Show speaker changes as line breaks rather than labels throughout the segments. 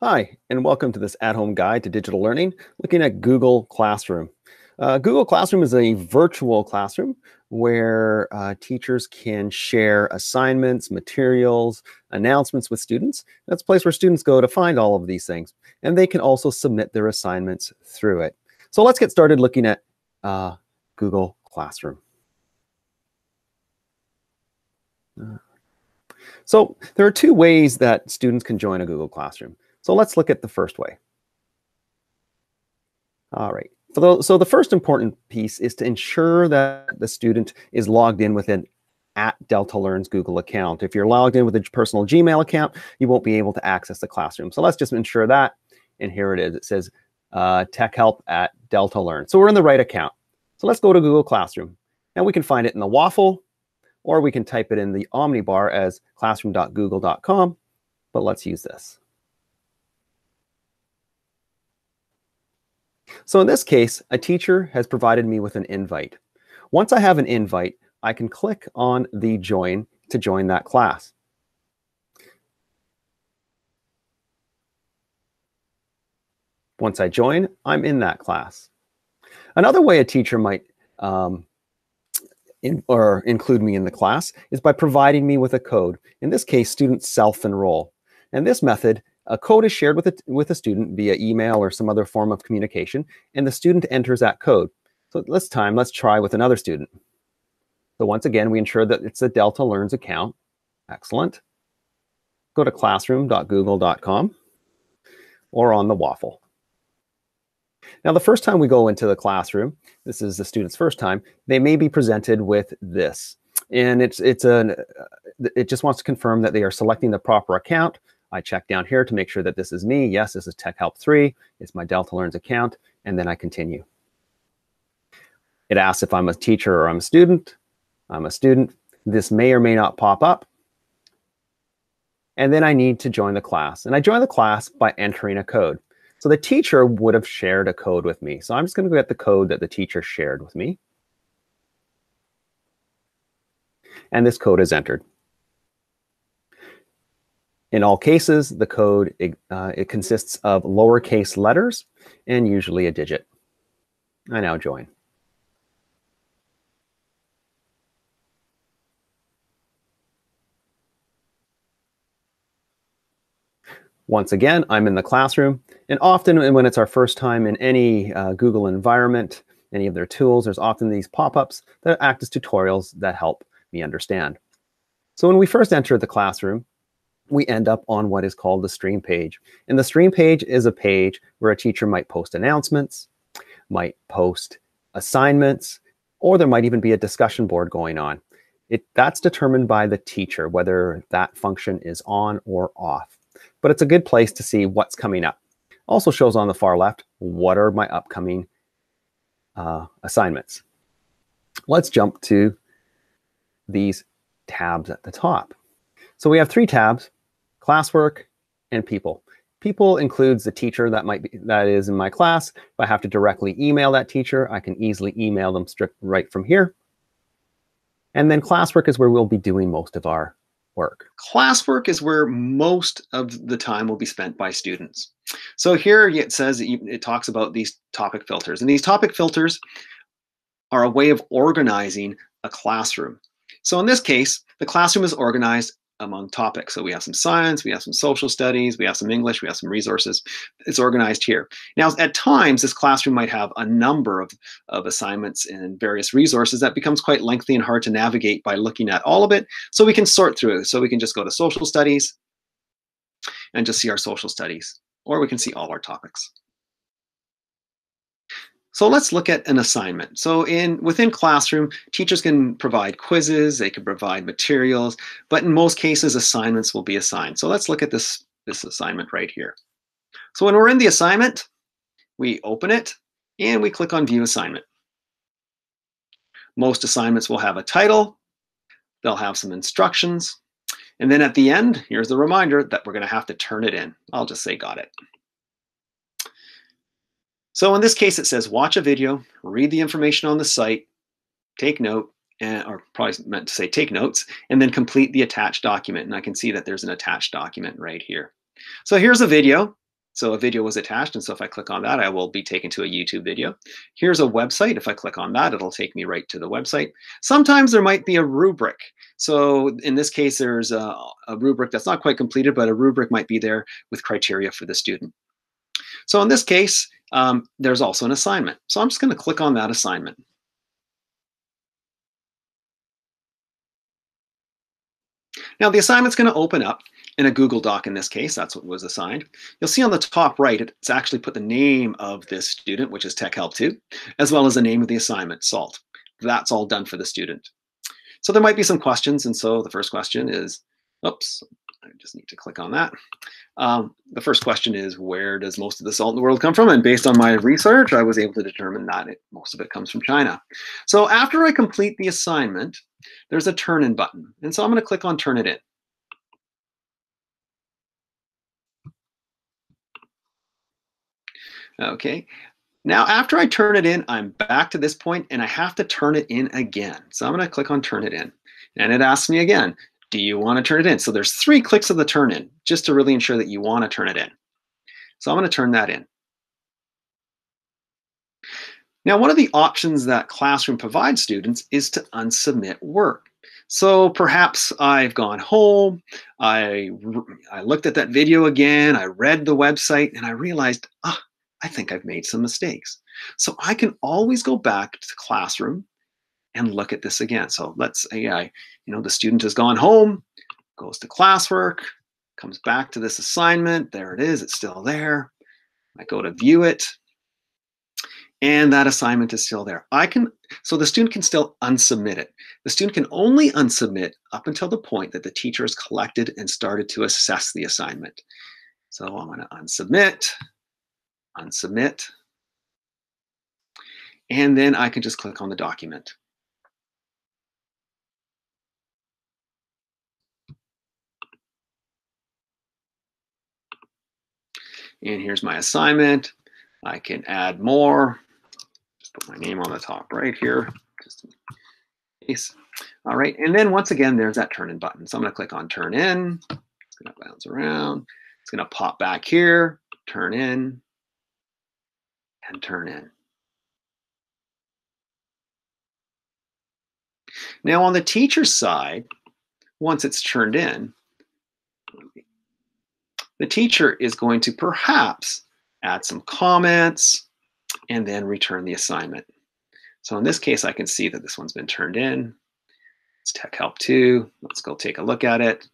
Hi, and welcome to this at-home guide to digital learning, looking at Google Classroom. Uh, Google Classroom is a virtual classroom where uh, teachers can share assignments, materials, announcements with students. That's a place where students go to find all of these things. And they can also submit their assignments through it. So let's get started looking at uh, Google Classroom. So there are two ways that students can join a Google Classroom. So let's look at the first way. All right. So the first important piece is to ensure that the student is logged in with an at Delta Learns Google account. If you're logged in with a personal Gmail account, you won't be able to access the classroom. So let's just ensure that. And here it is. It says uh, tech help at Delta Learn. So we're in the right account. So let's go to Google Classroom. Now we can find it in the waffle, or we can type it in the Omnibar as classroom.google.com. But let's use this. So in this case, a teacher has provided me with an invite. Once I have an invite, I can click on the join to join that class. Once I join, I'm in that class. Another way a teacher might um, in, or include me in the class is by providing me with a code. In this case, students self-enroll. And this method a code is shared with a, with a student via email or some other form of communication, and the student enters that code. So this time, let's try with another student. So once again, we ensure that it's a Delta Learns account. Excellent. Go to classroom.google.com or on the waffle. Now, the first time we go into the classroom, this is the student's first time, they may be presented with this. And it's, it's an, it just wants to confirm that they are selecting the proper account, I check down here to make sure that this is me. Yes, this is Tech Help 3. It's my Delta Learns account. And then I continue. It asks if I'm a teacher or I'm a student. I'm a student. This may or may not pop up. And then I need to join the class. And I join the class by entering a code. So the teacher would have shared a code with me. So I'm just going to get the code that the teacher shared with me. And this code is entered. In all cases, the code uh, it consists of lowercase letters and usually a digit. I now join. Once again, I'm in the classroom, and often when it's our first time in any uh, Google environment, any of their tools, there's often these pop-ups that act as tutorials that help me understand. So when we first enter the classroom, we end up on what is called the stream page. And the stream page is a page where a teacher might post announcements, might post assignments, or there might even be a discussion board going on. It, that's determined by the teacher, whether that function is on or off. But it's a good place to see what's coming up. Also shows on the far left, what are my upcoming uh, assignments. Let's jump to these tabs at the top. So we have three tabs classwork, and people. People includes the teacher that might be that is in my class. If I have to directly email that teacher, I can easily email them straight right from here. And then classwork is where we'll be doing most of our work.
Classwork is where most of the time will be spent by students. So here it says it talks about these topic filters, and these topic filters are a way of organizing a classroom. So in this case, the classroom is organized among topics. So we have some science, we have some social studies, we have some English, we have some resources. It's organized here. Now, at times, this classroom might have a number of, of assignments and various resources that becomes quite lengthy and hard to navigate by looking at all of it. So we can sort through. So we can just go to social studies and just see our social studies, or we can see all our topics. So let's look at an assignment. So in within Classroom, teachers can provide quizzes, they can provide materials, but in most cases, assignments will be assigned. So let's look at this, this assignment right here. So when we're in the assignment, we open it and we click on View Assignment. Most assignments will have a title, they'll have some instructions, and then at the end, here's the reminder that we're gonna have to turn it in. I'll just say got it. So in this case, it says watch a video, read the information on the site, take note, and, or probably meant to say take notes, and then complete the attached document. And I can see that there's an attached document right here. So here's a video. So a video was attached, and so if I click on that, I will be taken to a YouTube video. Here's a website. If I click on that, it'll take me right to the website. Sometimes there might be a rubric. So in this case, there's a, a rubric that's not quite completed, but a rubric might be there with criteria for the student. So in this case, um, there's also an assignment. So I'm just going to click on that assignment. Now the assignment's going to open up in a Google Doc in this case, that's what was assigned. You'll see on the top right, it's actually put the name of this student, which is Tech Help 2, as well as the name of the assignment, SALT. That's all done for the student. So there might be some questions, and so the first question is, oops, I just need to click on that. Um, the first question is, where does most of the salt in the world come from? And based on my research, I was able to determine that it, most of it comes from China. So after I complete the assignment, there's a turn in button. And so I'm going to click on turn it in. Okay, now after I turn it in, I'm back to this point and I have to turn it in again. So I'm going to click on turn it in. And it asks me again, do you want to turn it in? So there's three clicks of the turn in just to really ensure that you want to turn it in. So I'm going to turn that in. Now, one of the options that Classroom provides students is to unsubmit work. So perhaps I've gone home, I, I looked at that video again, I read the website, and I realized, ah, I think I've made some mistakes. So I can always go back to Classroom and look at this again. So let's say I, you know, the student has gone home, goes to classwork, comes back to this assignment. There it is, it's still there. I go to view it, and that assignment is still there. I can, so the student can still unsubmit it. The student can only unsubmit up until the point that the teacher has collected and started to assess the assignment. So I'm going to unsubmit, unsubmit, and then I can just click on the document. And here's my assignment. I can add more. Just put my name on the top right here, just in case. All right, and then once again, there's that turn in button. So I'm gonna click on turn in. It's gonna bounce around. It's gonna pop back here, turn in, and turn in. Now on the teacher's side, once it's turned in, the teacher is going to perhaps add some comments and then return the assignment. So in this case, I can see that this one's been turned in. It's Tech Help 2. Let's go take a look at it.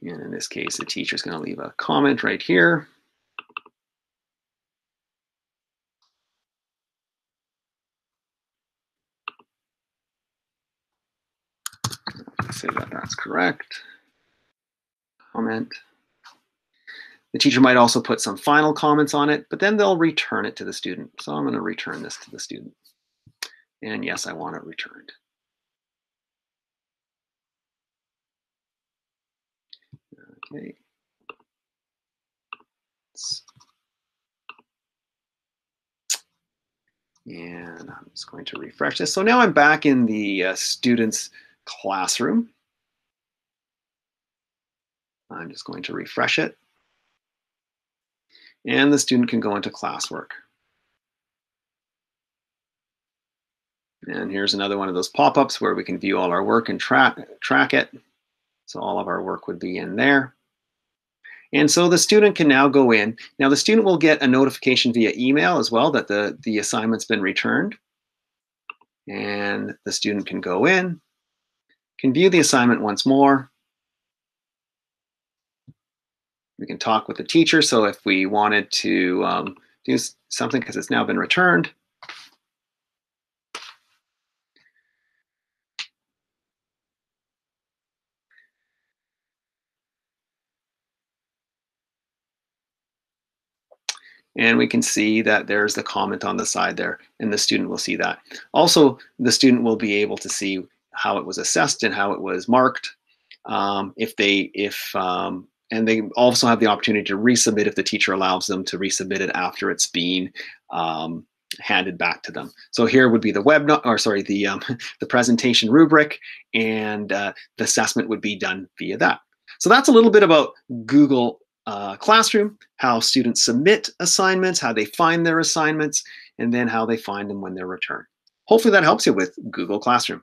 And in this case, the teacher is going to leave a comment right here. Say that that's correct. Comment. The teacher might also put some final comments on it, but then they'll return it to the student. So I'm going to return this to the student. And yes, I want it returned. Okay. And I'm just going to refresh this. So now I'm back in the uh, students classroom. I'm just going to refresh it. And the student can go into classwork. And here's another one of those pop-ups where we can view all our work and track, track it. So all of our work would be in there. And so the student can now go in. Now the student will get a notification via email as well that the, the assignment's been returned. And the student can go in, can view the assignment once more. We can talk with the teacher. So if we wanted to um, do something because it's now been returned, and we can see that there's the comment on the side there and the student will see that. Also, the student will be able to see how it was assessed and how it was marked. Um, if they, if, um, and they also have the opportunity to resubmit if the teacher allows them to resubmit it after it's been um, handed back to them. So here would be the web, or sorry, the um, the presentation rubric, and uh, the assessment would be done via that. So that's a little bit about Google uh, Classroom, how students submit assignments, how they find their assignments, and then how they find them when they're returned. Hopefully that helps you with Google Classroom.